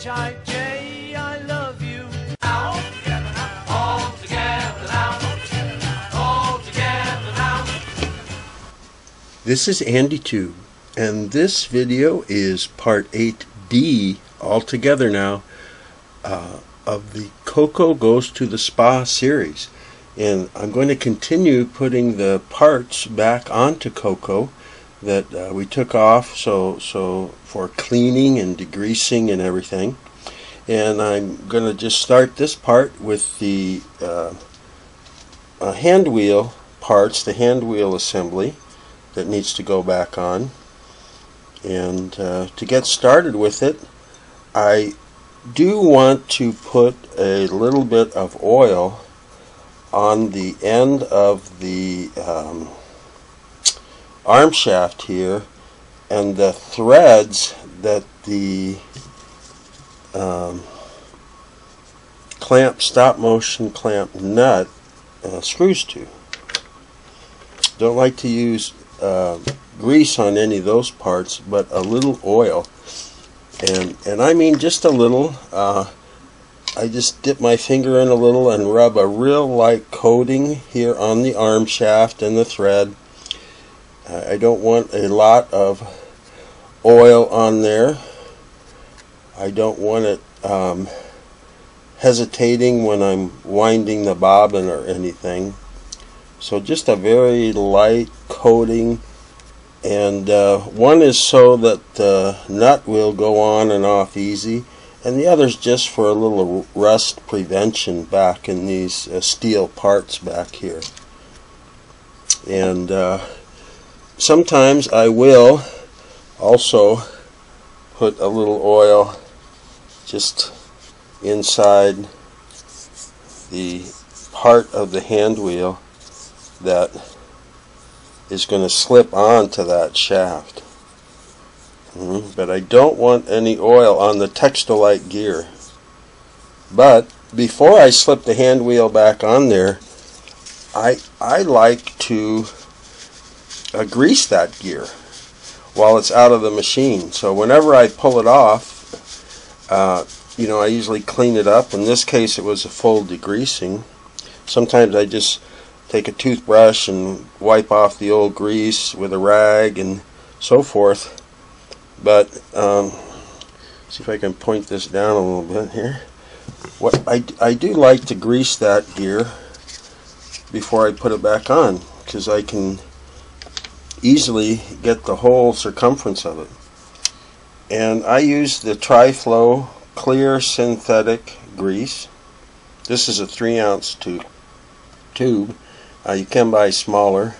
H-I-J, I love you. Now. All together now. All together now. This is AndyTube, and this video is part 8D altogether now uh, of the Coco Goes to the Spa series. And I'm going to continue putting the parts back onto Coco that uh, we took off so so for cleaning and degreasing and everything. And I'm going to just start this part with the uh, uh, hand wheel parts, the hand wheel assembly that needs to go back on. And uh, to get started with it, I do want to put a little bit of oil on the end of the um, arm shaft here and the threads that the um, clamp stop motion clamp nut uh, screws to. Don't like to use uh, grease on any of those parts, but a little oil, and and I mean just a little. Uh, I just dip my finger in a little and rub a real light coating here on the arm shaft and the thread. I don't want a lot of oil on there. I don't want it um, hesitating when I'm winding the bobbin or anything. So just a very light coating and uh, one is so that the nut will go on and off easy and the other is just for a little rust prevention back in these uh, steel parts back here and uh, sometimes I will also put a little oil just inside the part of the hand wheel that is going to slip onto that shaft. Mm, but I don't want any oil on the Textolite gear. But before I slip the hand wheel back on there, I I like to uh, grease that gear while it's out of the machine. So whenever I pull it off, uh, you know, I usually clean it up. In this case, it was a full degreasing. Sometimes I just take a toothbrush and wipe off the old grease with a rag and so forth. But um, see if I can point this down a little bit here. What I, I do like to grease that gear before I put it back on because I can easily get the whole circumference of it. And I use the Triflow clear synthetic grease. This is a 3 ounce tube. tube. Uh, you can buy smaller.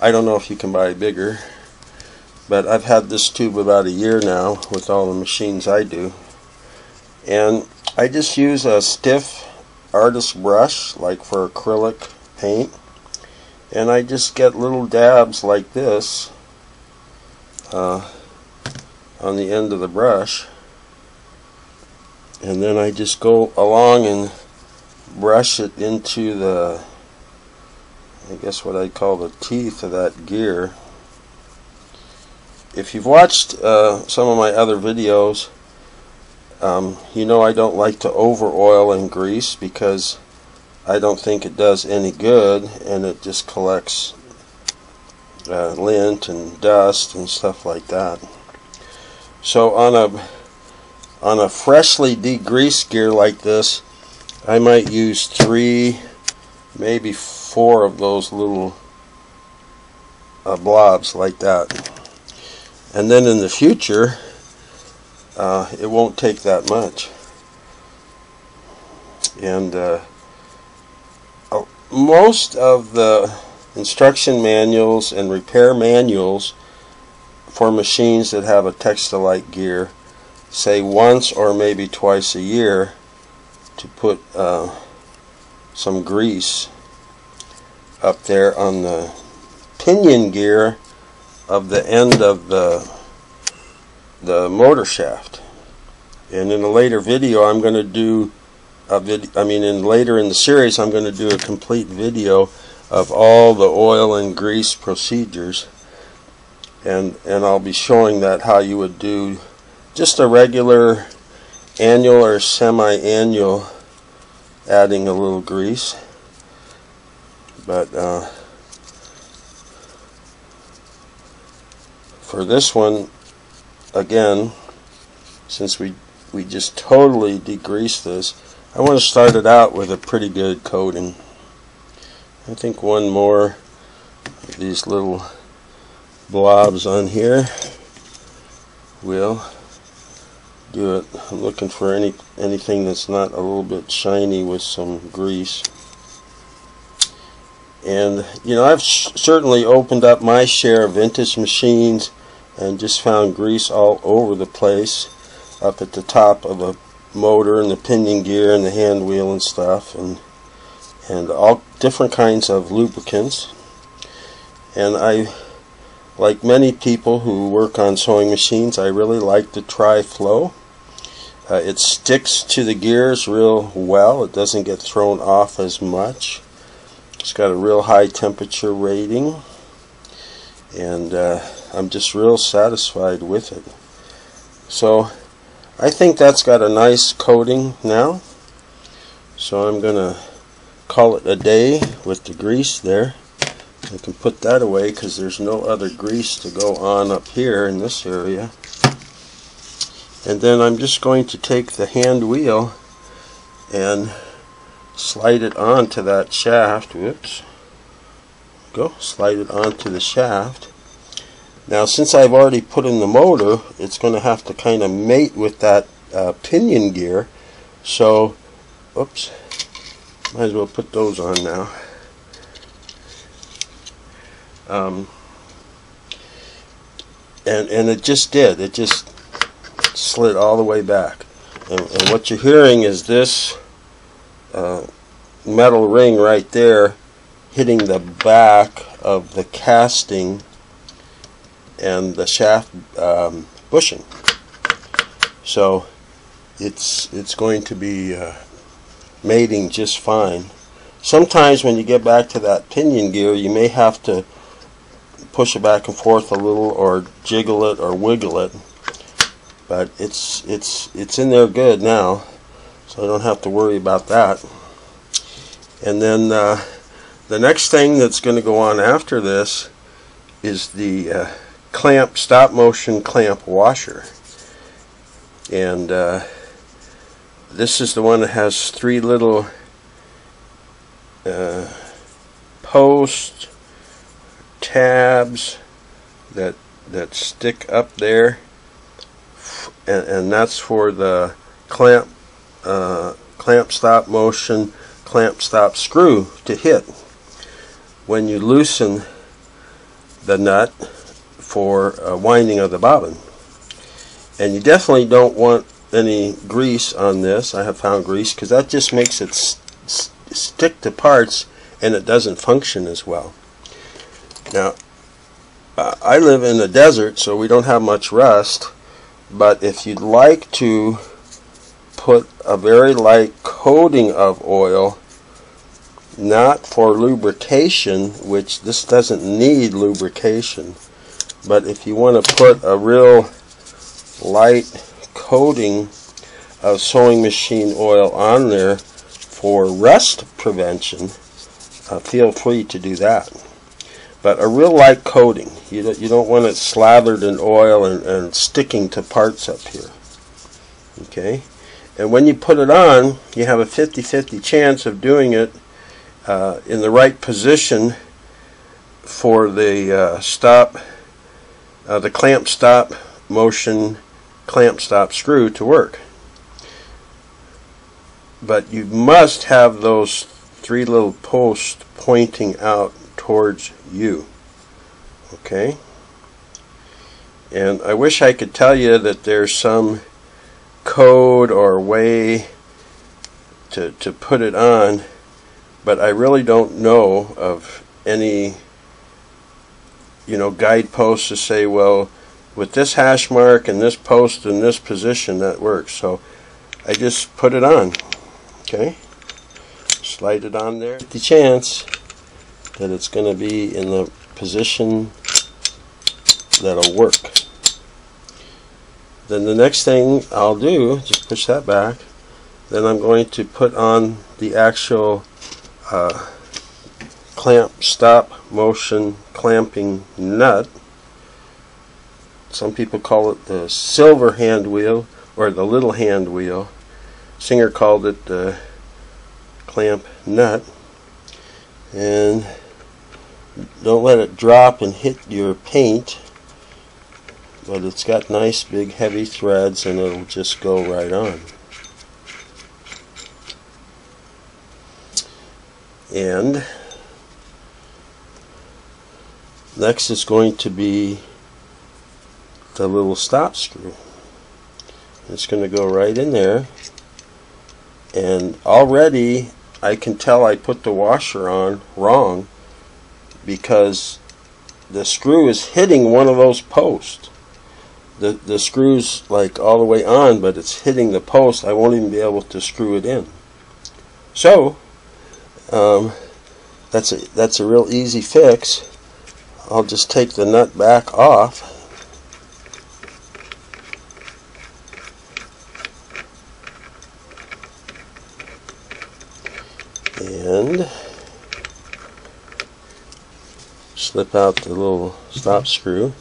I don't know if you can buy bigger. But I've had this tube about a year now with all the machines I do. And I just use a stiff artist brush like for acrylic paint. And I just get little dabs like this uh, on the end of the brush. And then I just go along and brush it into the I guess what I'd call the teeth of that gear. If you've watched uh, some of my other videos, um, you know I don't like to over oil and grease because I don't think it does any good and it just collects uh, lint and dust and stuff like that. So on a on a freshly degreased gear like this, I might use three, maybe four of those little uh, blobs like that. And then in the future, uh, it won't take that much. And uh, most of the instruction manuals and repair manuals for machines that have a Textolite gear say once or maybe twice a year to put uh, some grease up there on the pinion gear of the end of the the motor shaft. And in a later video I'm going to do a I mean in later in the series I'm going to do a complete video of all the oil and grease procedures. And and I'll be showing that how you would do just a regular annual or semi-annual adding a little grease. But uh, for this one again since we we just totally degreased this I want to start it out with a pretty good coating I think one more of these little blobs on here will do it. I'm looking for any anything that's not a little bit shiny with some grease. And you know, I've certainly opened up my share of vintage machines and just found grease all over the place, up at the top of a motor and the pinion gear and the hand wheel and stuff, and and all different kinds of lubricants. And I like many people who work on sewing machines, I really like the Tri-Flow. Uh, it sticks to the gears real well. It doesn't get thrown off as much. It's got a real high temperature rating. And uh, I'm just real satisfied with it. So I think that's got a nice coating now. So I'm going to call it a day with the grease there. I can put that away because there's no other grease to go on up here in this area. And then I'm just going to take the hand wheel and slide it onto that shaft. Whoops. Go. Slide it onto the shaft. Now since I've already put in the motor, it's going to have to kind of mate with that uh, pinion gear. So, oops, might as well put those on now. Um, and and it just did. It just slid all the way back. And, and what you're hearing is this uh, metal ring right there hitting the back of the casting and the shaft um, bushing. So it's it's going to be uh, mating just fine. Sometimes when you get back to that pinion gear, you may have to push it back and forth a little or jiggle it or wiggle it but it's it's it's in there good now so I don't have to worry about that and then uh, the next thing that's going to go on after this is the uh, clamp stop motion clamp washer. And uh, this is the one that has three little uh, posts tabs that that stick up there. And, and that's for the clamp uh, clamp stop motion clamp stop screw to hit. When you loosen the nut for uh, winding of the bobbin and you definitely don't want any grease on this I have found grease because that just makes it st stick to parts and it doesn't function as well now, uh, I live in the desert, so we don't have much rust. But if you'd like to put a very light coating of oil, not for lubrication, which this doesn't need lubrication, but if you want to put a real light coating of sewing machine oil on there for rust prevention, uh, feel free to do that but a real light coating. You don't, you don't want it slathered in oil and, and sticking to parts up here. Okay? And when you put it on, you have a 50-50 chance of doing it uh, in the right position for the uh, stop, uh, the clamp stop motion clamp stop screw to work. But you must have those three little posts pointing out towards you. Okay? And I wish I could tell you that there's some code or way to, to put it on, but I really don't know of any you know guideposts to say, well, with this hash mark and this post in this position that works. So I just put it on. Okay? Slide it on there. The chance that it's going to be in the position that'll work. then the next thing I'll do, just push that back, then I'm going to put on the actual uh, clamp stop motion clamping nut. Some people call it the silver hand wheel or the little hand wheel. Singer called it the clamp nut. And don't let it drop and hit your paint but it's got nice big heavy threads and it'll just go right on and next is going to be the little stop screw. It's going to go right in there. And already I can tell I put the washer on wrong because the screw is hitting one of those posts. The the screws like all the way on but it's hitting the post. I won't even be able to screw it in. So um, that's a that's a real easy fix I'll just take the nut back off and slip out the little stop screw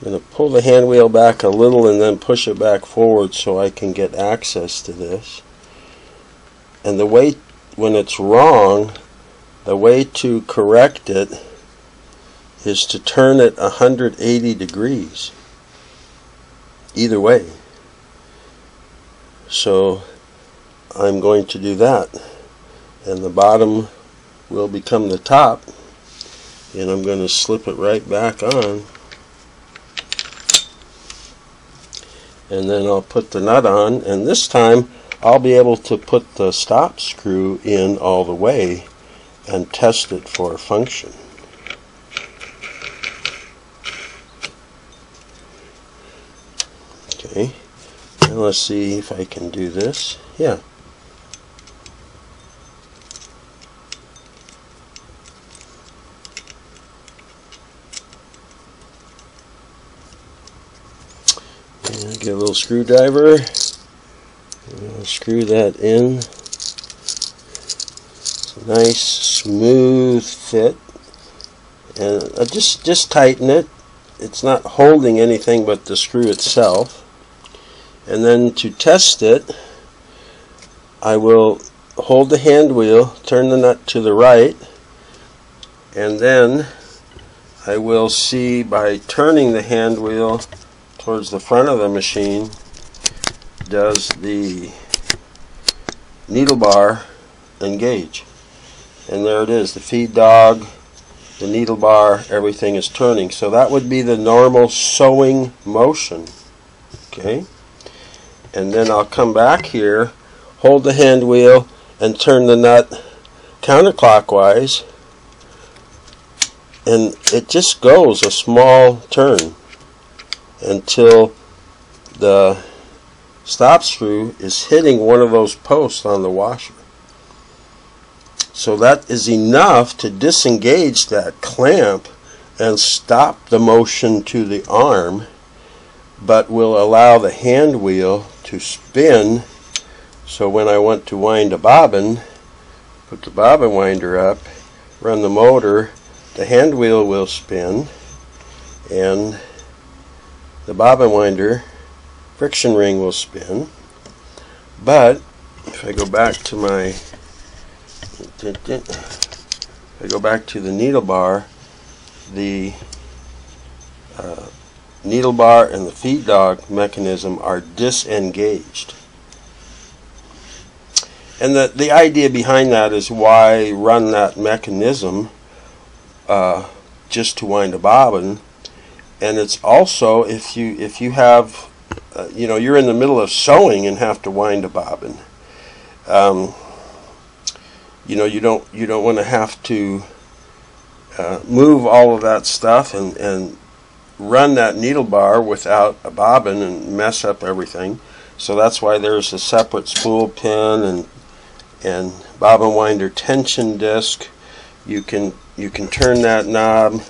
I'm going to pull the hand wheel back a little and then push it back forward so I can get access to this. And the way, when it's wrong, the way to correct it is to turn it 180 degrees. Either way. So I'm going to do that. And the bottom will become the top. And I'm going to slip it right back on. and then I'll put the nut on and this time I'll be able to put the stop screw in all the way and test it for function. Okay, let's see if I can do this. Yeah. Get a little screwdriver. Uh, screw that in. It's a nice smooth fit. And I just just tighten it. It's not holding anything but the screw itself. And then to test it, I will hold the hand wheel, turn the nut to the right, and then I will see by turning the hand wheel towards the front of the machine does the needle bar engage. And there it is the feed dog the needle bar everything is turning. So that would be the normal sewing motion okay and then I'll come back here hold the hand wheel and turn the nut counterclockwise and it just goes a small turn until the stop screw is hitting one of those posts on the washer. So that is enough to disengage that clamp and stop the motion to the arm, but will allow the hand wheel to spin. So when I want to wind a bobbin, put the bobbin winder up, run the motor, the hand wheel will spin, and the bobbin winder friction ring will spin but if I go back to my if I go back to the needle bar the uh, needle bar and the feed dog mechanism are disengaged. And the, the idea behind that is why run that mechanism uh, just to wind a bobbin. And it's also if you if you have uh, you know you're in the middle of sewing and have to wind a bobbin. Um, you know you don't you don't want to have to uh, move all of that stuff and and run that needle bar without a bobbin and mess up everything. So that's why there's a separate spool pin and and bobbin winder tension disc. You can you can turn that knob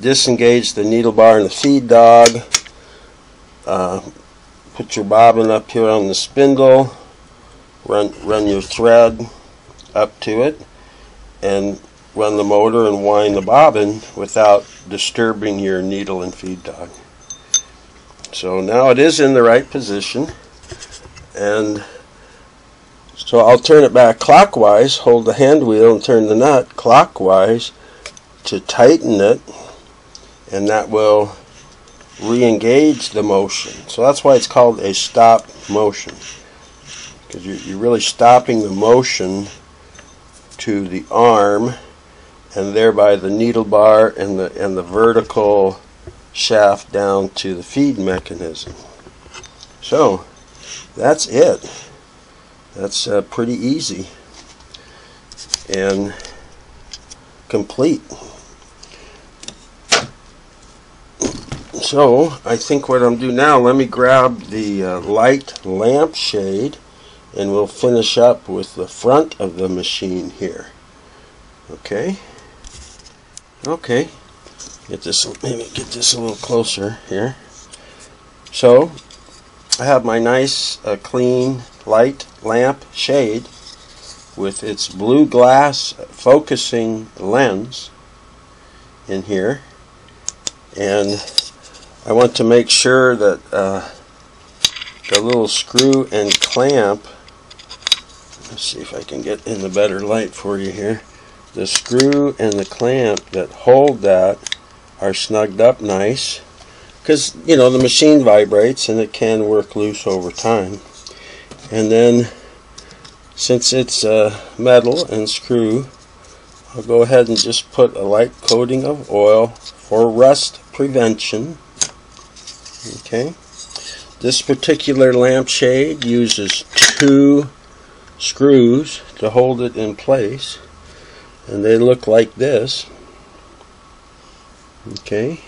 disengage the needle bar and the feed dog uh, put your bobbin up here on the spindle, run run your thread up to it, and run the motor and wind the bobbin without disturbing your needle and feed dog. So now it is in the right position, and so I'll turn it back clockwise, hold the hand wheel and turn the nut clockwise to tighten it, and that will re-engage the motion. So that's why it's called a stop motion. Because you're, really stopping the motion to the arm and thereby the needle bar and the and the vertical shaft down to the feed mechanism. So that's it. That's uh, pretty easy and complete. So I think what I'm doing now, let me grab the uh, light lampshade and we'll finish up with the front of the machine here. Okay. Okay. Get this maybe get this a little closer here. So I have my nice uh, clean light lamp shade with its blue glass focusing lens in here and I want to make sure that uh, the little screw and clamp let's see if I can get in the better light for you here the screw and the clamp that hold that are snugged up nice because you know the machine vibrates and it can work loose over time. And then since it's uh, metal and screw I'll go ahead and just put a light coating of oil for rust prevention. Okay. This particular lampshade uses two screws to hold it in place and they look like this. Okay.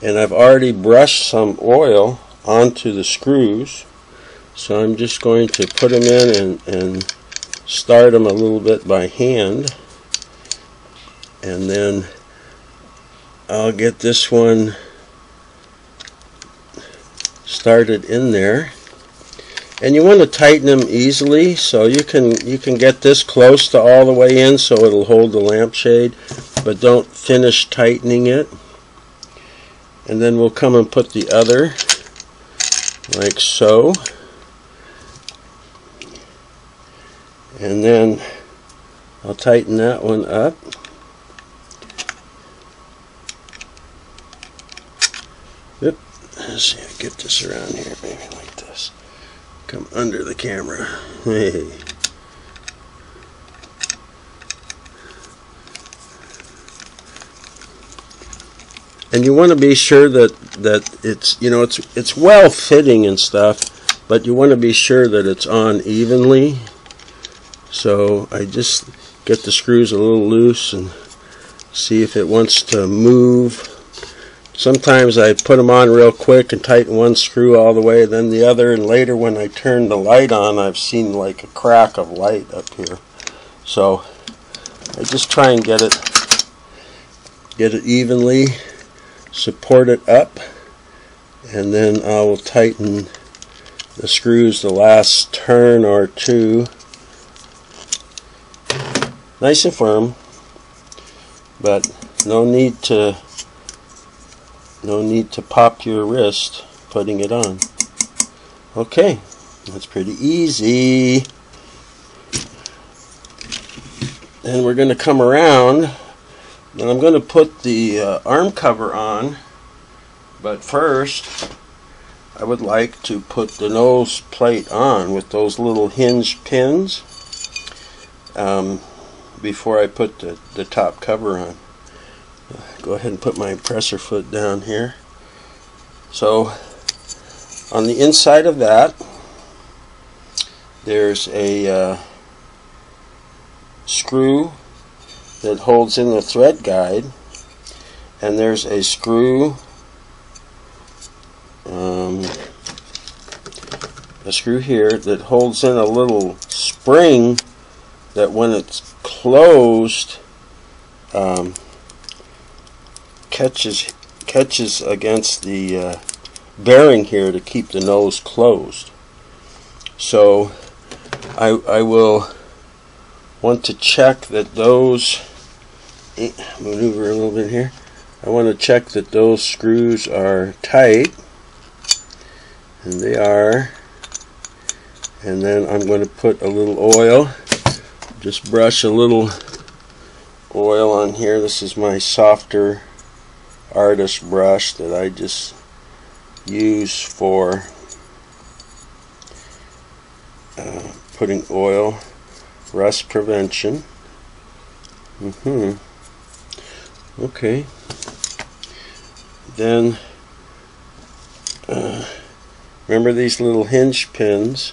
And I've already brushed some oil onto the screws. So I'm just going to put them in and, and start them a little bit by hand. And then I'll get this one started in there and you want to tighten them easily so you can you can get this close to all the way in so it'll hold the lampshade but don't finish tightening it and then we'll come and put the other like so and then I'll tighten that one up Oop. Let's see, I get this around here, maybe. Come under the camera. Hey. And you want to be sure that that it's you know it's it's well fitting and stuff, but you want to be sure that it's on evenly. So I just get the screws a little loose and see if it wants to move Sometimes I put them on real quick and tighten one screw all the way, then the other, and later when I turn the light on, I've seen like a crack of light up here. So I just try and get it, get it evenly, support it up, and then I will tighten the screws the last turn or two. Nice and firm, but no need to no need to pop your wrist putting it on. Okay, that's pretty easy. And we're going to come around and I'm going to put the uh, arm cover on. But first, I would like to put the nose plate on with those little hinge pins um, before I put the, the top cover on go ahead and put my presser foot down here. So on the inside of that there's a uh, screw that holds in the thread guide and there's a screw um, a screw here that holds in a little spring that when it's closed um, catches catches against the uh, bearing here to keep the nose closed. So I, I will want to check that those eh, maneuver a little bit here. I want to check that those screws are tight and they are and then I'm going to put a little oil just brush a little oil on here this is my softer artist brush that I just use for uh, putting oil rust prevention. Mm-hmm. Okay. Then uh, remember these little hinge pins?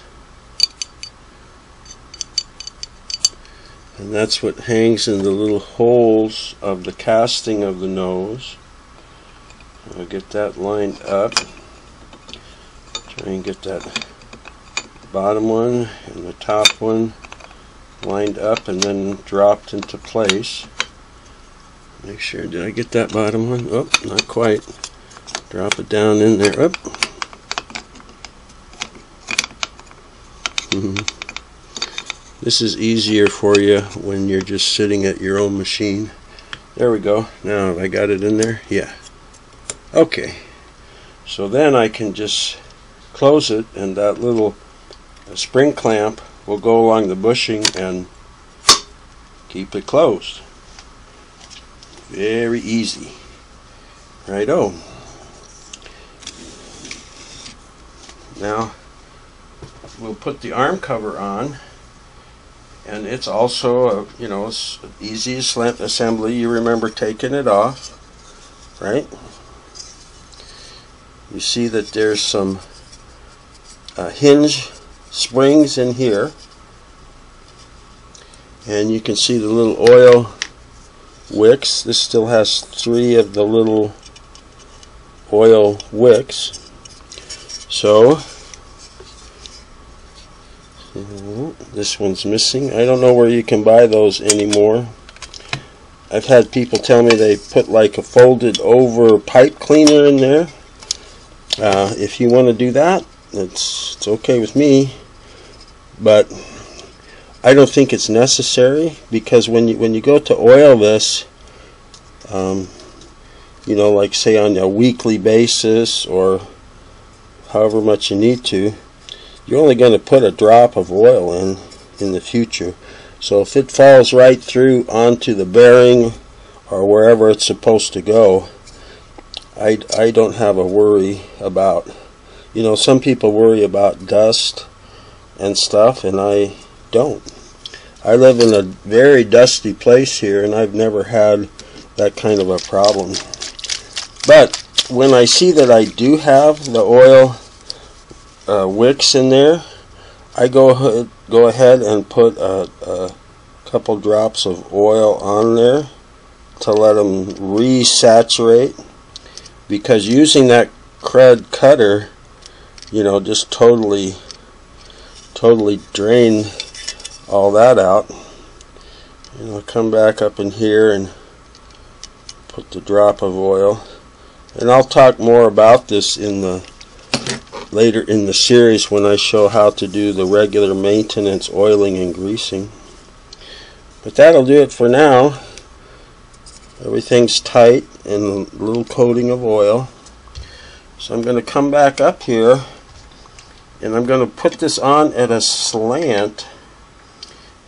And that's what hangs in the little holes of the casting of the nose I'll get that lined up try and get that bottom one and the top one lined up and then dropped into place make sure did I get that bottom one oh not quite drop it down in there up mm -hmm. This is easier for you when you're just sitting at your own machine. There we go. Now I got it in there. Yeah. Okay. So then I can just close it and that little spring clamp will go along the bushing and keep it closed. Very easy. Righto. Now we'll put the arm cover on and it's also a, you know easy assembly you remember taking it off right you see that there's some uh, hinge springs in here and you can see the little oil wicks this still has three of the little oil wicks so this one's missing. I don't know where you can buy those anymore. I've had people tell me they put like a folded over pipe cleaner in there. Uh, if you want to do that, it's, it's okay with me. But I don't think it's necessary because when you when you go to oil this, um, you know, like say on a weekly basis or however much you need to, you're only going to put a drop of oil in in the future so if it falls right through onto the bearing or wherever it's supposed to go I, I don't have a worry about you know some people worry about dust and stuff and I don't. I live in a very dusty place here and I've never had that kind of a problem. But when I see that I do have the oil uh, wicks in there, I go go ahead and put a, a couple drops of oil on there to let them resaturate because using that Krud Kutter you know just totally totally drain all that out and I'll come back up in here and put the drop of oil and I'll talk more about this in the later in the series when I show how to do the regular maintenance oiling and greasing. But that'll do it for now. Everything's tight and a little coating of oil. So I'm going to come back up here and I'm going to put this on at a slant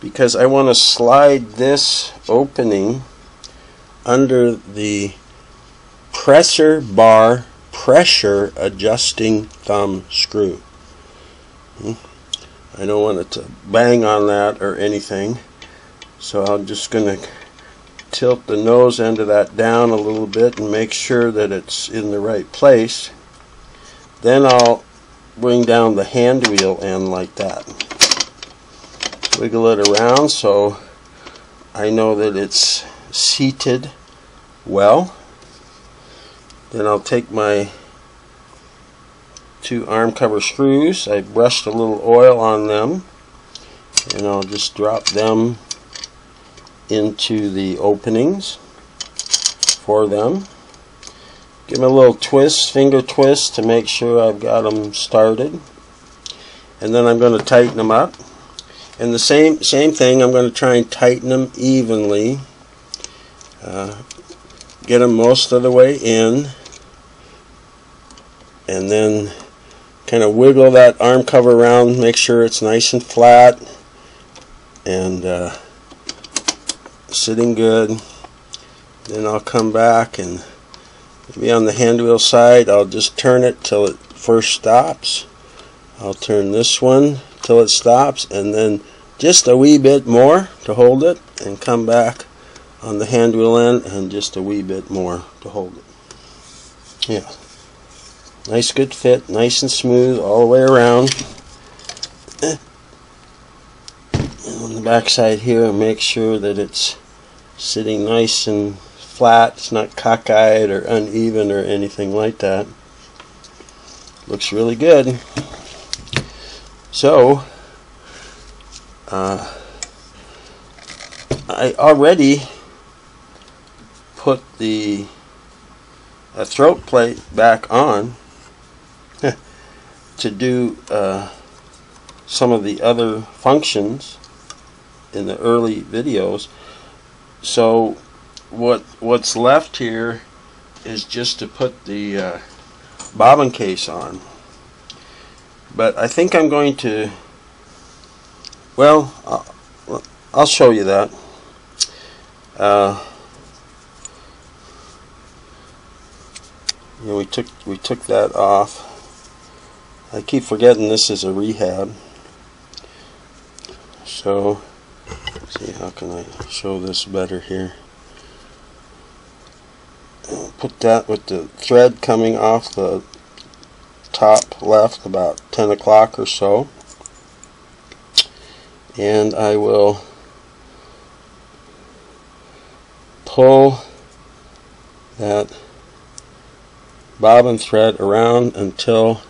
because I want to slide this opening under the pressure bar pressure adjusting thumb screw. Hmm? I don't want it to bang on that or anything. So I'm just going to tilt the nose end of that down a little bit and make sure that it's in the right place. Then I'll bring down the hand wheel end like that. Wiggle it around so I know that it's seated well. Then I'll take my two arm cover screws. I brushed a little oil on them and I'll just drop them into the openings for them give them a little twist, finger twist to make sure I've got them started. And then I'm going to tighten them up. And the same same thing, I'm going to try and tighten them evenly. Uh, get them most of the way in. And then kind of wiggle that arm cover around, make sure it's nice and flat. And uh, sitting good. Then I'll come back and maybe on the hand wheel side, I'll just turn it till it first stops. I'll turn this one till it stops and then just a wee bit more to hold it and come back on the hand wheel end and just a wee bit more to hold it. Yeah. Nice good fit, nice and smooth all the way around. Eh. On the back side here, and make sure that it's sitting nice and flat. It's not cockeyed or uneven or anything like that. Looks really good. So, uh, I already put the a throat plate back on to do uh, some of the other functions in the early videos. So what what's left here is just to put the uh, bobbin case on. But I think I'm going to, well, I'll, I'll show you that. Uh, you know, we took we took that off. I keep forgetting this is a rehab. So, see how can I show this better here. Put that with the thread coming off the top left about 10 o'clock or so. And I will pull that bobbin thread around until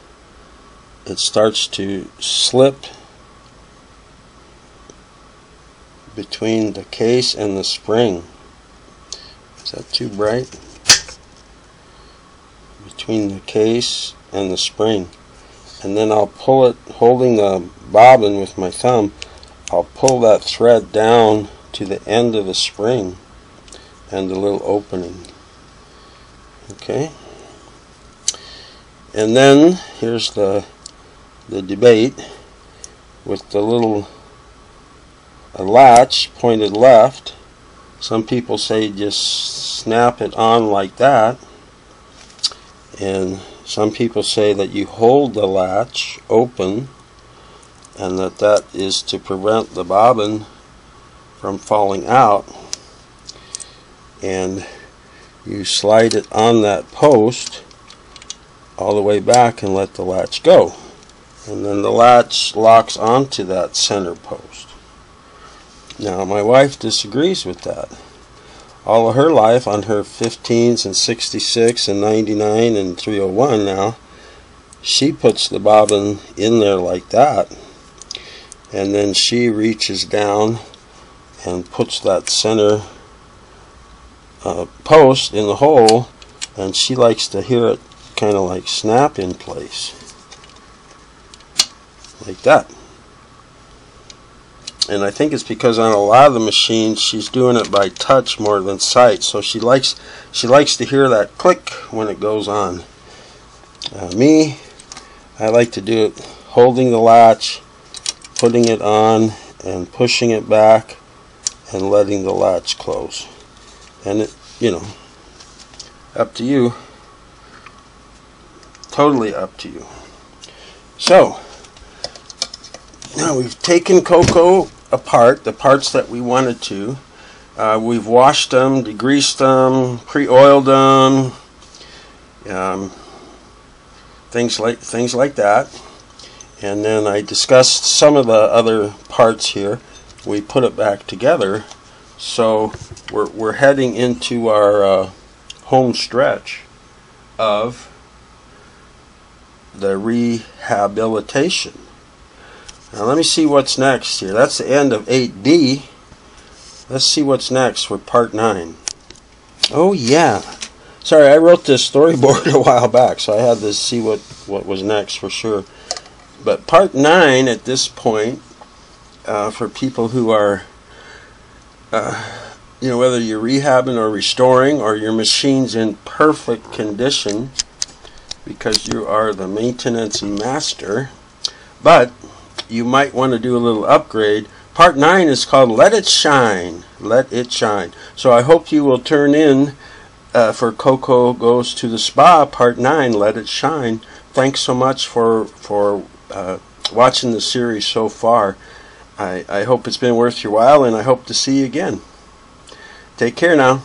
it starts to slip between the case and the spring. Is that too bright? Between the case and the spring. And then I'll pull it, holding the bobbin with my thumb, I'll pull that thread down to the end of the spring and the little opening. Okay? And then here's the the debate with the little a latch pointed left. Some people say just snap it on like that. And some people say that you hold the latch open and that that is to prevent the bobbin from falling out. And you slide it on that post all the way back and let the latch go. And then the latch locks onto that center post. Now, my wife disagrees with that. All of her life on her 15s and 66 and 99 and 301 now, she puts the bobbin in there like that. And then she reaches down and puts that center uh, post in the hole and she likes to hear it kind of like snap in place like that and I think it's because on a lot of the machines she's doing it by touch more than sight. So she likes she likes to hear that click when it goes on. Uh, me I like to do it holding the latch putting it on and pushing it back and letting the latch close. And it you know up to you. Totally up to you. So now we've taken Coco apart, the parts that we wanted to. Uh, we've washed them, degreased them, pre-oiled them, um, things like things like that. And then I discussed some of the other parts here. We put it back together. So we're, we're heading into our uh, home stretch of the rehabilitation. Now let me see what's next here. That's the end of 8D. Let's see what's next for part 9. Oh yeah. Sorry, I wrote this storyboard a while back, so I had to see what, what was next for sure. But part nine at this point, uh, for people who are, uh, you know, whether you're rehabbing or restoring or your machine's in perfect condition because you are the maintenance master, but you might want to do a little upgrade. Part nine is called Let It Shine. Let It Shine. So I hope you will turn in uh, for Coco Goes to the Spa, Part 9, Let It Shine. Thanks so much for, for uh, watching the series so far. I, I hope it's been worth your while, and I hope to see you again. Take care now.